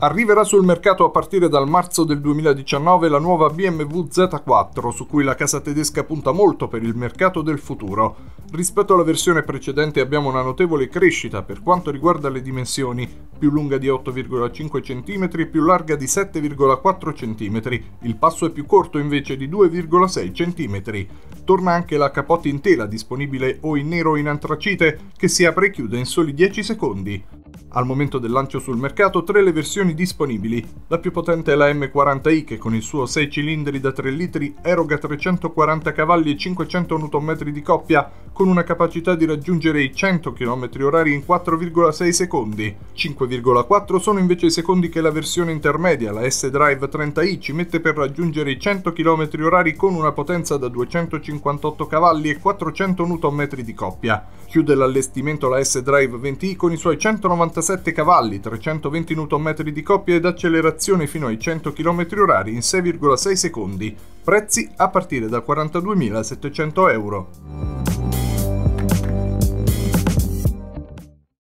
Arriverà sul mercato a partire dal marzo del 2019 la nuova BMW Z4, su cui la casa tedesca punta molto per il mercato del futuro. Rispetto alla versione precedente abbiamo una notevole crescita per quanto riguarda le dimensioni, più lunga di 8,5 cm e più larga di 7,4 cm. Il passo è più corto invece di 2,6 cm. Torna anche la capote in tela disponibile o in nero o in antracite che si apre e chiude in soli 10 secondi. Al momento del lancio sul mercato tre le versioni disponibili. La più potente è la M40i che con il suo 6 cilindri da 3 litri eroga 340 cavalli e 500 Nm di coppia con una capacità di raggiungere i 100 km/h in 4,6 secondi. 5,4 sono invece i secondi che la versione intermedia, la S-Drive 30i, ci mette per raggiungere i 100 km/h con una potenza da 258 cavalli e 400 Nm di coppia. Chiude l'allestimento la S-Drive 20i con i suoi 190 97 cavalli, 320 Nm di coppia ed accelerazione fino ai 100 km/h in 6,6 secondi. Prezzi a partire da 42.700 euro.